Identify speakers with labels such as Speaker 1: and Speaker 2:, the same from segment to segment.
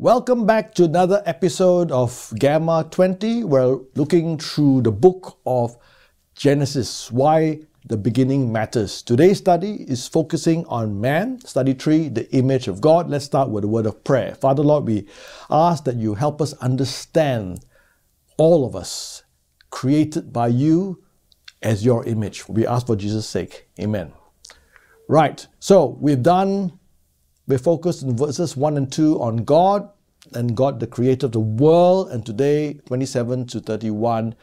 Speaker 1: Welcome back to another episode of Gamma 20. We're looking through the book of Genesis, why the beginning matters. Today's study is focusing on man, study 3, the image of God. Let's start with a word of prayer. Father Lord, we ask that you help us understand all of us created by you as your image. We ask for Jesus' sake. Amen. Right, so we've done we're focused in verses 1 and 2 on God and God, the creator of the world, and today, 27 to 31,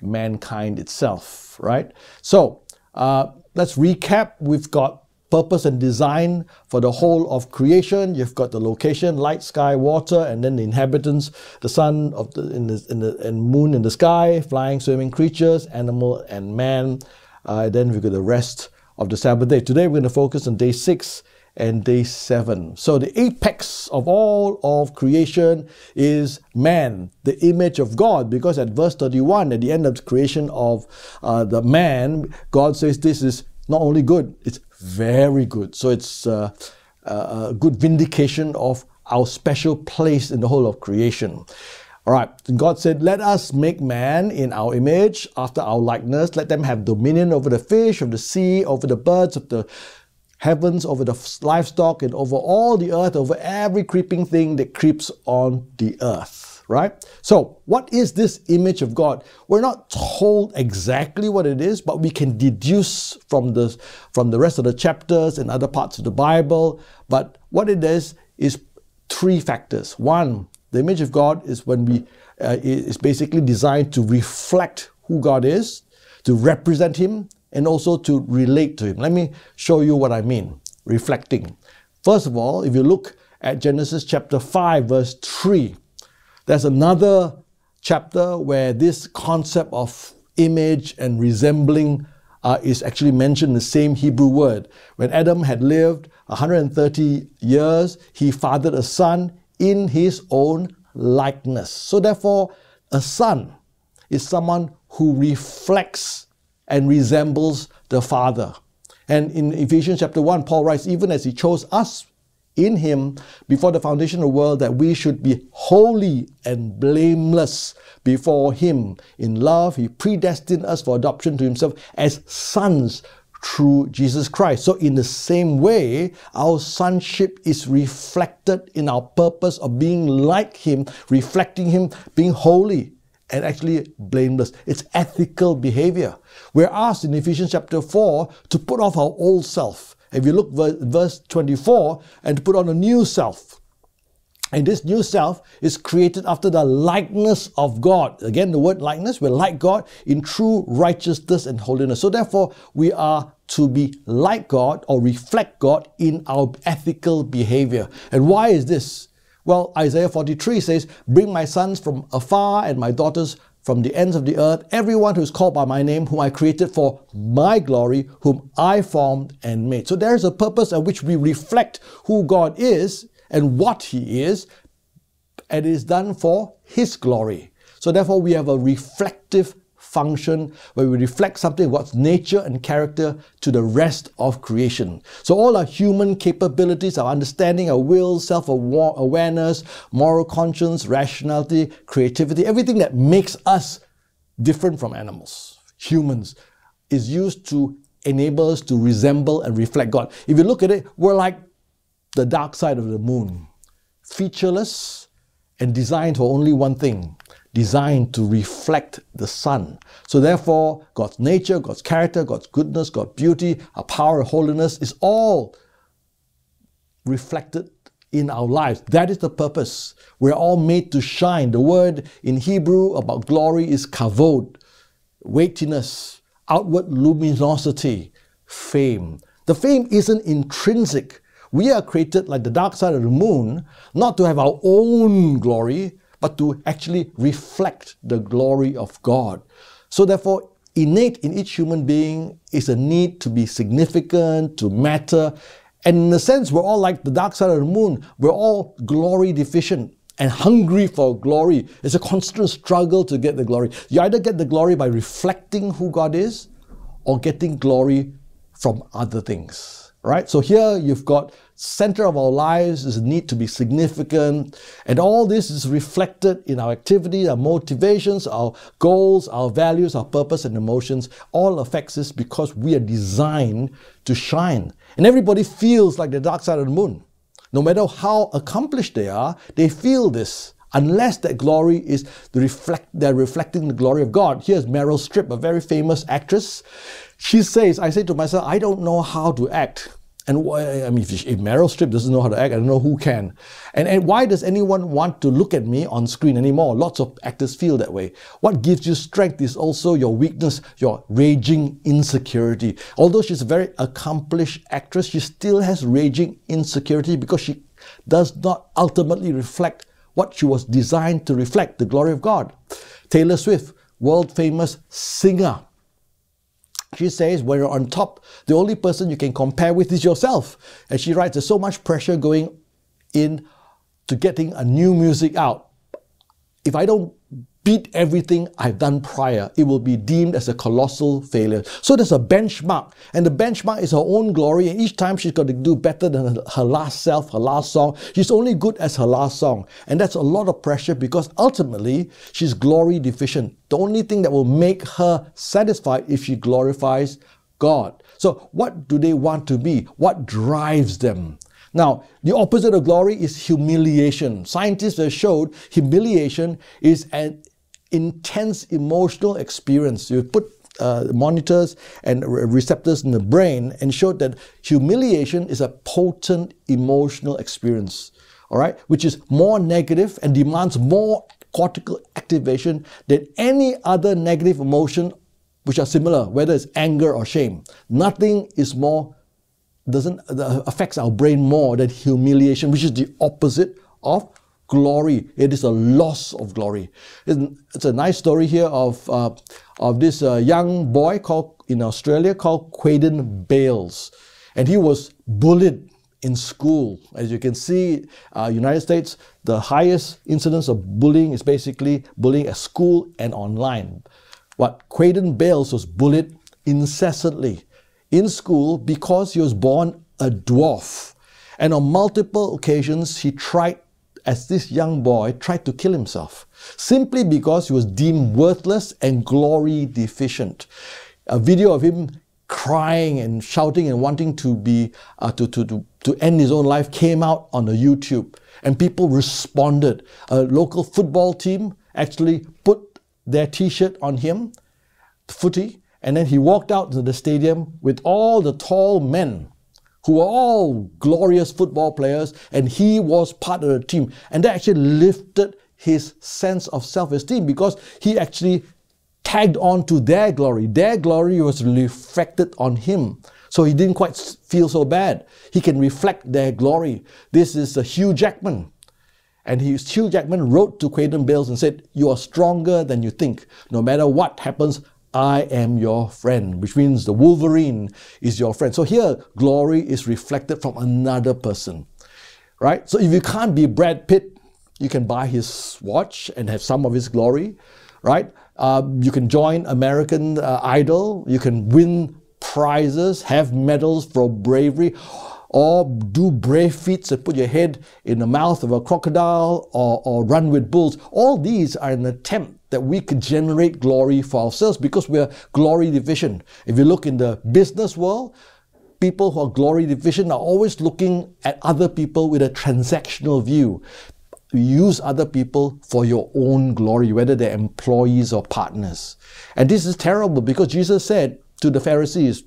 Speaker 1: mankind itself, right? So uh, let's recap. We've got purpose and design for the whole of creation. You've got the location, light, sky, water, and then the inhabitants, the sun of the, in the, in the and moon in the sky, flying, swimming creatures, animal, and man. Uh, then we've got the rest of the Sabbath day. Today we're going to focus on day six and day seven. So the apex of all of creation is man, the image of God, because at verse 31, at the end of the creation of uh, the man, God says this is not only good, it's very good. So it's uh, a good vindication of our special place in the whole of creation. All right, God said, Let us make man in our image, after our likeness. Let them have dominion over the fish of the sea, over the birds of the heavens, over the livestock, and over all the earth, over every creeping thing that creeps on the earth. Right? So, what is this image of God? We're not told exactly what it is, but we can deduce from the, from the rest of the chapters and other parts of the Bible. But what it is, is three factors. One, the image of God is when we uh, is basically designed to reflect who God is, to represent Him, and also to relate to Him. Let me show you what I mean, reflecting. First of all, if you look at Genesis chapter 5, verse 3, there's another chapter where this concept of image and resembling uh, is actually mentioned in the same Hebrew word. When Adam had lived 130 years, he fathered a son in his own likeness. So, therefore, a son is someone who reflects and resembles the Father. And in Ephesians chapter 1, Paul writes, even as he chose us in him before the foundation of the world, that we should be holy and blameless before him. In love, he predestined us for adoption to himself as sons through Jesus Christ. So, in the same way, our sonship is reflected in our purpose of being like Him, reflecting Him, being holy and actually blameless. It's ethical behavior. We're asked in Ephesians chapter 4 to put off our old self. If you look verse 24, and to put on a new self. And this new self is created after the likeness of God. Again, the word likeness, we're like God in true righteousness and holiness. So therefore, we are to be like God or reflect God in our ethical behavior. And why is this? Well, Isaiah 43 says, Bring my sons from afar and my daughters from the ends of the earth, everyone who is called by my name, whom I created for my glory, whom I formed and made. So there's a purpose at which we reflect who God is and what He is, and it is done for His glory. So therefore, we have a reflective function where we reflect something about nature and character to the rest of creation. So all our human capabilities, our understanding, our will, self-awareness, moral conscience, rationality, creativity, everything that makes us different from animals, humans, is used to enable us to resemble and reflect God. If you look at it, we're like the dark side of the moon, featureless and designed for only one thing designed to reflect the sun. So therefore, God's nature, God's character, God's goodness, God's beauty, our power, holiness is all reflected in our lives. That is the purpose. We're all made to shine. The word in Hebrew about glory is kavod, weightiness, outward luminosity, fame. The fame isn't intrinsic. We are created like the dark side of the moon, not to have our own glory, but to actually reflect the glory of God. So, therefore, innate in each human being is a need to be significant, to matter. And in a sense, we're all like the dark side of the moon. We're all glory deficient and hungry for glory. It's a constant struggle to get the glory. You either get the glory by reflecting who God is or getting glory from other things. Right? So here you've got center of our lives is need to be significant. And all this is reflected in our activity, our motivations, our goals, our values, our purpose and emotions. All affects this because we are designed to shine. And everybody feels like the dark side of the moon. No matter how accomplished they are, they feel this unless that glory is the reflect, they're reflecting the glory of God. Here's Meryl Streep, a very famous actress. She says, I say to myself, I don't know how to act. And why, I mean, if, if Meryl Streep doesn't know how to act, I don't know who can. And, and why does anyone want to look at me on screen anymore? Lots of actors feel that way. What gives you strength is also your weakness, your raging insecurity. Although she's a very accomplished actress, she still has raging insecurity because she does not ultimately reflect what she was designed to reflect the glory of God. Taylor Swift, world famous singer she says, when you're on top, the only person you can compare with is yourself. And she writes, there's so much pressure going in to getting a new music out. If I don't beat everything I've done prior, it will be deemed as a colossal failure. So there's a benchmark, and the benchmark is her own glory, and each time she's got to do better than her last self, her last song. She's only good as her last song. And that's a lot of pressure because ultimately she's glory deficient. The only thing that will make her satisfied if she glorifies God. So what do they want to be? What drives them? Now, the opposite of glory is humiliation. Scientists have showed humiliation is an intense emotional experience. You put uh, monitors and receptors in the brain and showed that humiliation is a potent emotional experience, all right, which is more negative and demands more cortical activation than any other negative emotion which are similar, whether it's anger or shame. Nothing is more doesn't uh, affects our brain more than humiliation, which is the opposite of glory. It is a loss of glory. It's a nice story here of, uh, of this uh, young boy called in Australia called Quaden Bayles. And he was bullied in school. As you can see, uh, United States, the highest incidence of bullying is basically bullying at school and online. What Quaden Bayles was bullied incessantly in school because he was born a dwarf. And on multiple occasions, he tried as this young boy tried to kill himself simply because he was deemed worthless and glory deficient. A video of him crying and shouting and wanting to be uh, to, to, to, to end his own life came out on the YouTube and people responded. A local football team actually put their t-shirt on him, footy, and then he walked out to the stadium with all the tall men who were all glorious football players, and he was part of the team. And that actually lifted his sense of self esteem because he actually tagged on to their glory. Their glory was reflected on him. So he didn't quite feel so bad. He can reflect their glory. This is Hugh Jackman. And he, Hugh Jackman wrote to Quaden Bayles and said, You are stronger than you think. No matter what happens, I am your friend, which means the Wolverine is your friend. So here, glory is reflected from another person, right? So if you can't be Brad Pitt, you can buy his watch and have some of his glory, right? Uh, you can join American uh, Idol, you can win prizes, have medals for bravery, or do brave feats and put your head in the mouth of a crocodile or, or run with bulls. All these are an attempt that we could generate glory for ourselves because we're glory division. If you look in the business world, people who are glory division are always looking at other people with a transactional view. use other people for your own glory, whether they're employees or partners. And this is terrible because Jesus said to the Pharisees,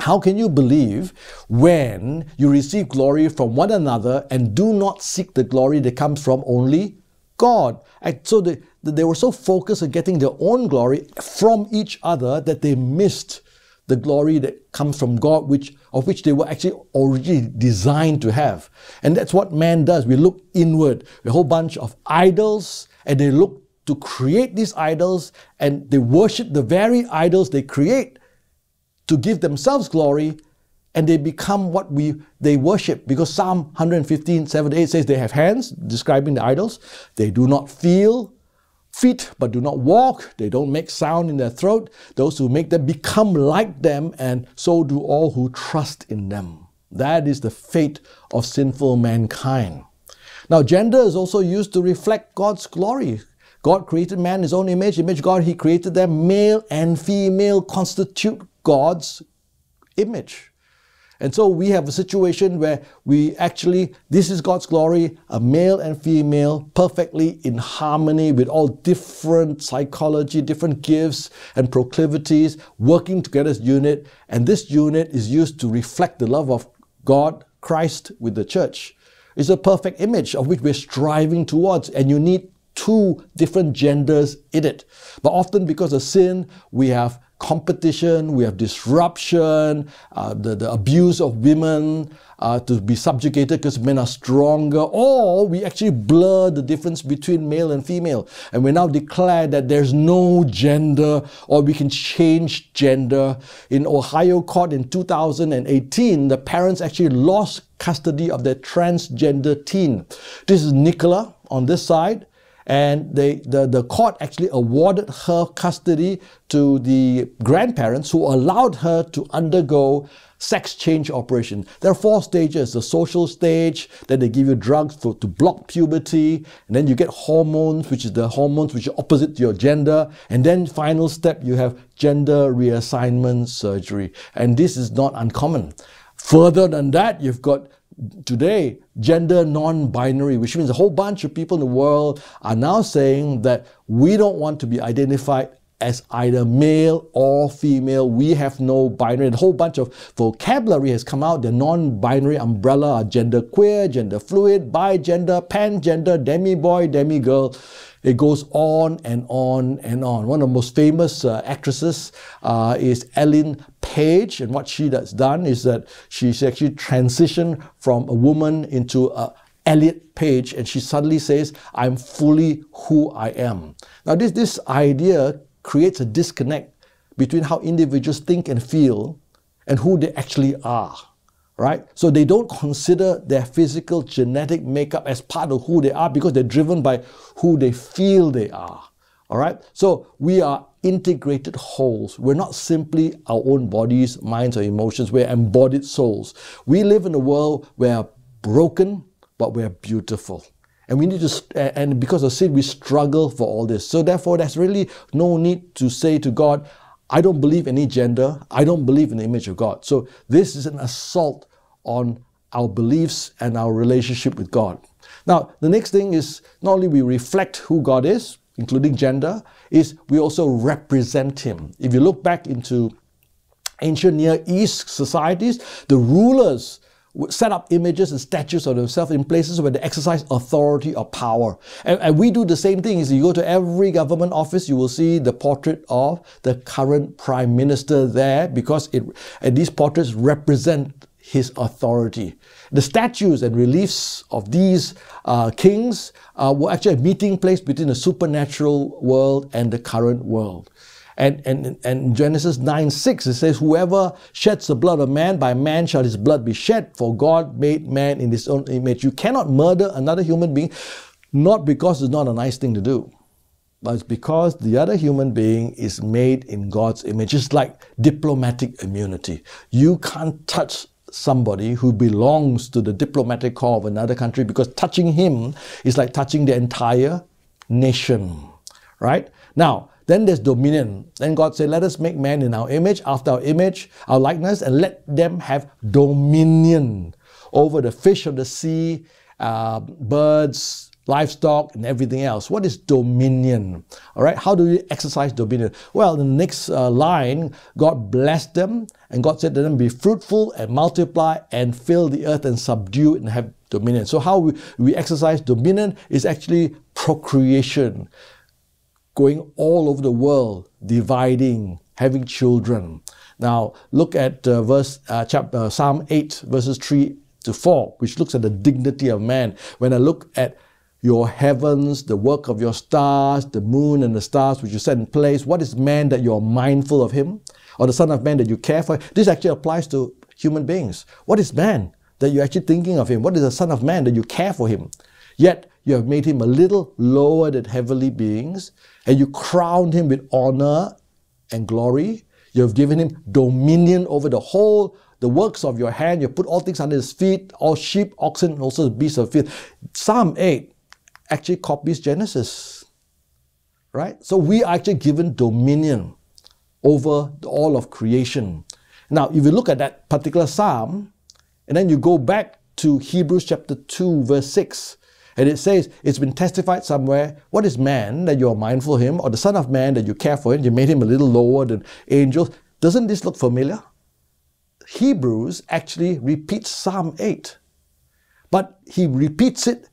Speaker 1: how can you believe when you receive glory from one another and do not seek the glory that comes from only God? And so they, they were so focused on getting their own glory from each other that they missed the glory that comes from God, which of which they were actually originally designed to have. And that's what man does. We look inward, a whole bunch of idols, and they look to create these idols, and they worship the very idols they create to give themselves glory and they become what we they worship because psalm 115 7 8 says they have hands describing the idols they do not feel feet but do not walk they don't make sound in their throat those who make them become like them and so do all who trust in them That is the fate of sinful mankind. Now, gender is also used to reflect God's glory. God created man in his own image. Image God, he created them. Male and female constitute God's image. And so we have a situation where we actually, this is God's glory, a male and female, perfectly in harmony with all different psychology, different gifts and proclivities, working together as unit. And this unit is used to reflect the love of God, Christ with the church. It's a perfect image of which we're striving towards, and you need two different genders in it. But often because of sin, we have competition, we have disruption, uh, the, the abuse of women uh, to be subjugated because men are stronger, or we actually blur the difference between male and female. And we now declare that there's no gender, or we can change gender. In Ohio court in 2018, the parents actually lost custody of their transgender teen. This is Nicola on this side and they, the, the court actually awarded her custody to the grandparents who allowed her to undergo sex change operation. There are four stages the social stage, then they give you drugs for, to block puberty, and then you get hormones, which is the hormones which are opposite to your gender, and then final step you have gender reassignment surgery. And this is not uncommon. Further than that, you've got today gender non-binary, which means a whole bunch of people in the world are now saying that we don't want to be identified as either male or female. We have no binary. A whole bunch of vocabulary has come out. The non-binary umbrella are gender queer, gender fluid, bi gender, pan gender, It goes on and on and on. One of the most famous uh, actresses uh, is Ellen Page, and what she has done is that she's actually transitioned from a woman into a Elliot Page, and she suddenly says, I'm fully who I am. Now, this, this idea creates a disconnect between how individuals think and feel and who they actually are right? So they don't consider their physical genetic makeup as part of who they are because they're driven by who they feel they are. All right? So we are integrated wholes. We're not simply our own bodies, minds, or emotions. We're embodied souls. We live in a world where we're broken, but we're beautiful. And we need to, and because of sin, we struggle for all this. So therefore, there's really no need to say to God, I don't believe any gender. I don't believe in the image of God. So this is an assault on our beliefs and our relationship with God. Now, the next thing is not only we reflect who God is, including gender, is we also represent Him. If you look back into ancient Near East societies, the rulers set up images and statues of themselves in places where they exercise authority or power. And, and, we do the same thing. Is you go to every government office, you will see the portrait of the current prime minister there because it, and these portraits represent his authority. The statues and reliefs of these uh, kings uh, were actually a meeting place between the supernatural world and the current world. And, and, and Genesis 9 6, it says, Whoever sheds the blood of man, by man shall his blood be shed, for God made man in his own image. You cannot murder another human being, not because it's not a nice thing to do, but it's because the other human being is made in God's image. It's like diplomatic immunity. You can't touch somebody who belongs to the diplomatic corps of another country because touching him is like touching the entire nation. Right? Now, then there's dominion. Then God said, Let us make man in our image, after our image, our likeness, and let them have dominion over the fish of the sea, uh, birds, livestock, and everything else. What is dominion? All right, how do you exercise dominion? Well, in the next uh, line, God blessed them, and God said to them, Be fruitful and multiply and fill the earth and subdue and have dominion. So, how we, we exercise dominion is actually procreation, going all over the world, dividing, having children. Now, look at uh, verse uh, chapter uh, Psalm 8, verses 3 to 4, which looks at the dignity of man. When I look at your heavens, the work of your stars, the moon and the stars which you set in place. What is man that you're mindful of him? Or the Son of Man that you care for? This actually applies to human beings. What is man that you're actually thinking of him? What is the Son of Man that you care for him? Yet you have made him a little lower than heavenly beings, and you crowned him with honor and glory. You have given him dominion over the whole the works of your hand, you put all things under his feet, all sheep, oxen, and also beasts of the field. Psalm 8 actually copies Genesis. Right? So we are actually given dominion over all of creation. Now, if you look at that particular psalm, and then you go back to Hebrews chapter 2, verse 6, and it says, It's been testified somewhere, what is man that you are mindful of him, or the Son of Man that you care for him? You made him a little lower than angels. Doesn't this look familiar? Hebrews actually repeats Psalm 8, but he repeats it.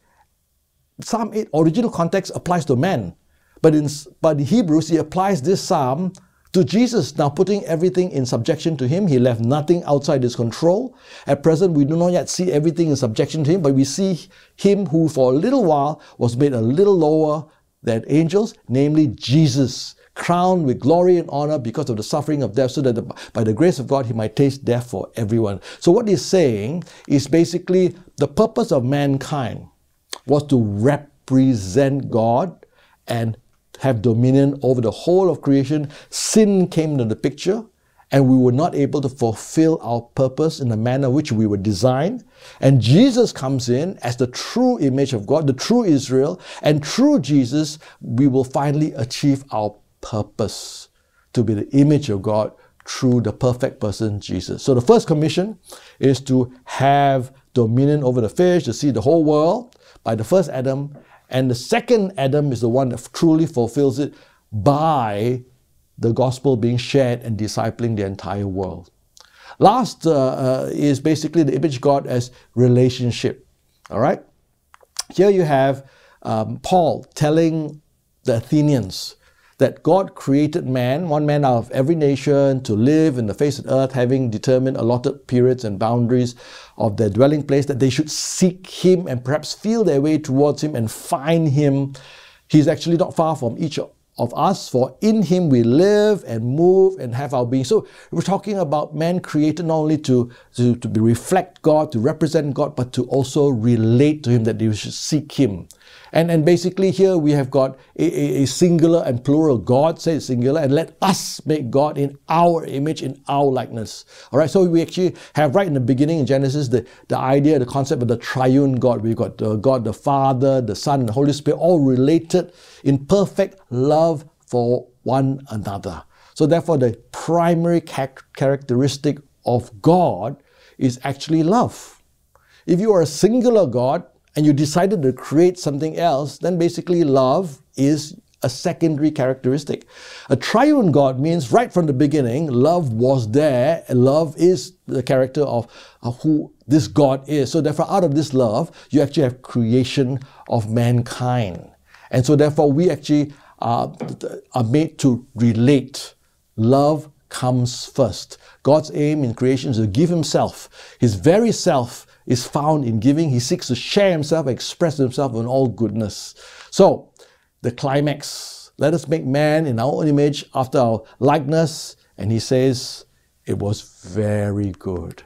Speaker 1: Psalm 8 original context applies to man, but in, but in Hebrews he applies this psalm to Jesus, now putting everything in subjection to him. He left nothing outside his control. At present, we do not yet see everything in subjection to him, but we see him who for a little while was made a little lower than angels, namely Jesus, crowned with glory and honor because of the suffering of death, so that the, by the grace of God he might taste death for everyone. So, what he's saying is basically the purpose of mankind was to represent God and have dominion over the whole of creation. Sin came into the picture, and we were not able to fulfill our purpose in the manner which we were designed. And Jesus comes in as the true image of God, the true Israel, and through Jesus, we will finally achieve our purpose to be the image of God through the perfect person, Jesus. So the first commission is to have dominion over the fish, to see the whole world by the first Adam, and the second Adam is the one that truly fulfills it by the gospel being shared and discipling the entire world. Last uh, uh, is basically the image God as relationship. All right? Here you have um, Paul telling the Athenians that God created man, one man out of every nation, to live in the face of earth, having determined allotted periods and boundaries of their dwelling place, that they should seek Him and perhaps feel their way towards Him and find Him. He's actually not far from each of us, for in him we live and move and have our being. So we're talking about man created not only to, to, to reflect God, to represent God, but to also relate to him, that they should seek him. And, and basically here we have got a, a, singular and plural. God says singular, and let us make God in our image, in our likeness. All right, so we actually have right in the beginning in Genesis the, the idea, the concept of the triune God. We've got the God the Father, the Son, and the Holy Spirit all related in perfect love for one another. So therefore, the primary characteristic of God is actually love. If you are a singular God, and you decided to create something else, then basically love is a secondary characteristic. A triune God means right from the beginning, love was there, love is the character of, who this God is. So, therefore, out of this love, you actually have creation of mankind. And so, therefore, we actually are, are made to relate. Love comes first. God's aim in creation is to give Himself, His very self, is found in giving. He seeks to share himself, express himself in all goodness. So, the climax let us make man in our own image after our likeness. And he says, it was very good.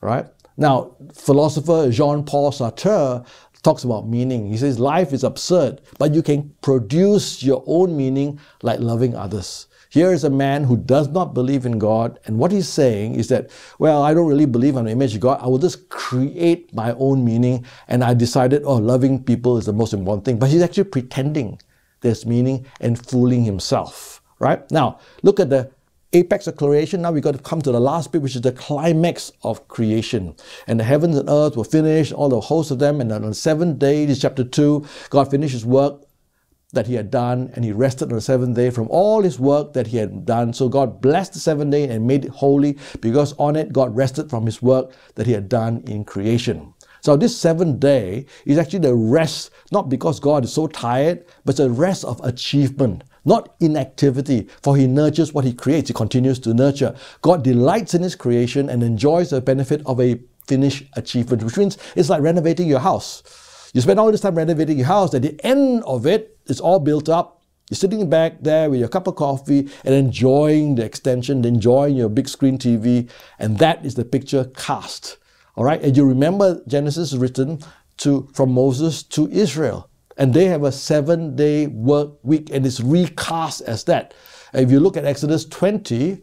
Speaker 1: Right? Now, philosopher Jean Paul Sartre talks about meaning. He says life is absurd, but you can produce your own meaning like loving others. Here is a man who does not believe in God, and what he's saying is that, well, I don't really believe in the image of God. I will just create my own meaning, and I decided, oh, loving people is the most important thing. But he's actually pretending there's meaning and fooling himself, right? Now, look at the apex of creation. Now we've got to come to the last bit, which is the climax of creation. And the heavens and earth were finished, all the hosts of them. And on the seventh day, this chapter 2, God finished his work that he had done, and he rested on the seventh day from all his work that he had done. So God blessed the seventh day and made it holy because on it God rested from his work that he had done in creation. So this seventh day is actually the rest, not because God is so tired, but a rest of achievement, not inactivity, for he nurtures what he creates, he continues to nurture. God delights in his creation and enjoys the benefit of a finished achievement, which means it's like renovating your house. You spend all this time renovating your house. At the end of it, it's all built up. You're sitting back there with your cup of coffee and enjoying the extension, enjoying your big screen TV, and that is the picture cast. All right, and you remember Genesis is written to from Moses to Israel, and they have a seven-day work week, and it's recast as that. If you look at Exodus 20,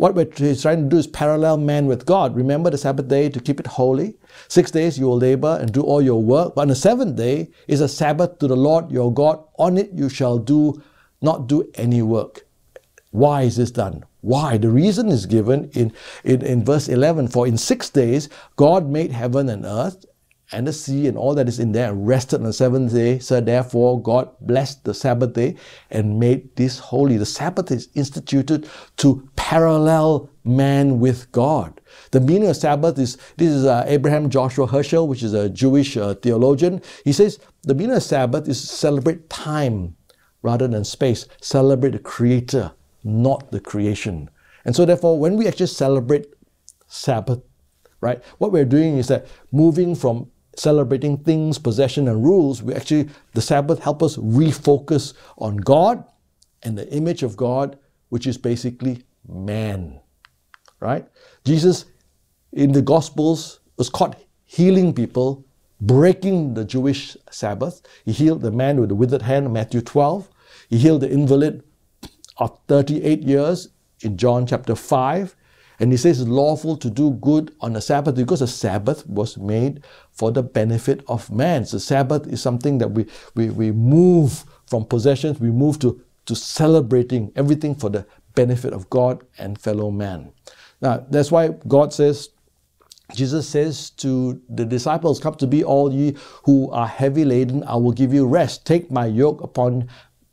Speaker 1: what we're trying to do is parallel man with God. Remember the Sabbath day to keep it holy. Six days you will labor and do all your work, but on the seventh day is a Sabbath to the Lord your God. On it you shall do not do any work. Why is this done? Why? The reason is given in, in, in verse 11 For in six days God made heaven and earth and the sea and all that is in there and rested on the seventh day. So therefore God blessed the Sabbath day and made this holy. The Sabbath is instituted to parallel man with God. The meaning of Sabbath is this is uh, Abraham Joshua Heschel, which is a Jewish uh, theologian. He says the meaning of Sabbath is celebrate time rather than space. Celebrate the Creator, not the creation. And so therefore, when we actually celebrate Sabbath, right, what we're doing is that moving from celebrating things, possession, and rules, we actually, the Sabbath help us refocus on God and the image of God, which is basically man. Right? Jesus in the Gospels was caught healing people, breaking the Jewish Sabbath. He healed the man with the withered hand, Matthew 12. He healed the invalid of 38 years in John chapter 5. And he says it's lawful to do good on the Sabbath because the Sabbath was made for the benefit of man. So Sabbath is something that we, we, we move from possessions, we move to, to celebrating everything for the benefit of God and fellow man. Now, that's why God says, Jesus says to the disciples, Come to be all ye who are heavy laden, I will give you rest. Take my yoke upon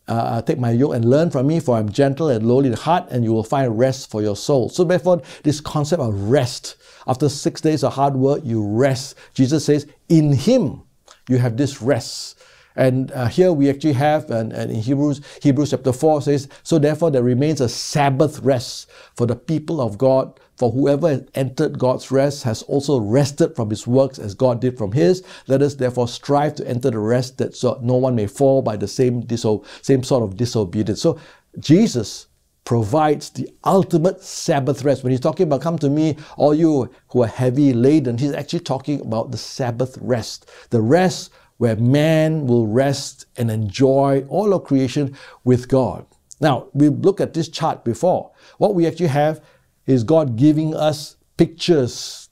Speaker 1: uh, take my yoke and learn from me, for I'm gentle and lowly in heart, and you will find rest for your soul. So, therefore, this concept of rest, after six days of hard work, you rest. Jesus says, in Him you have this rest. And uh, here we actually have, and, and, in Hebrews, Hebrews chapter 4 says, So therefore there remains a Sabbath rest for the people of God for whoever has entered God's rest has also rested from his works as God did from his. Let us therefore strive to enter the rest that so no one may fall by the same, diso- same sort of disobedience. So Jesus provides the ultimate Sabbath rest. When he's talking about come to me, all you who are heavy laden, he's actually talking about the Sabbath rest. The rest where man will rest and enjoy all of creation with God. Now, we looked at this chart before. What we actually have is God giving us pictures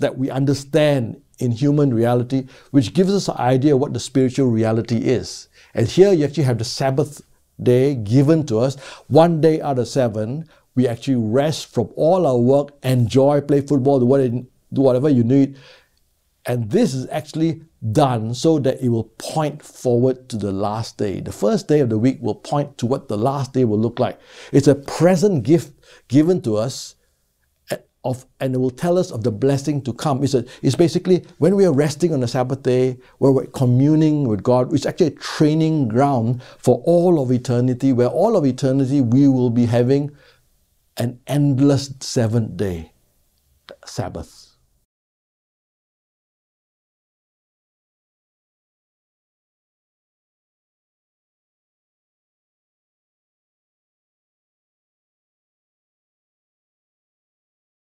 Speaker 1: that we understand in human reality, which gives us an idea of what the spiritual reality is. And here you actually have the Sabbath day given to us. One day out of seven, we actually rest from all our work, enjoy, play football, do whatever you need. And this is actually done so that it will point forward to the last day. The first day of the week will point to what the last day will look like. It's a present gift given to us eh, of, and it will tell us of the blessing to come. It's, a, it's basically when we are resting on the Sabbath day, where we're communing with God, it's actually a training ground for all of eternity, where all of eternity we will be having an endless seventh day Sabbath.